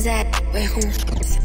that way, who?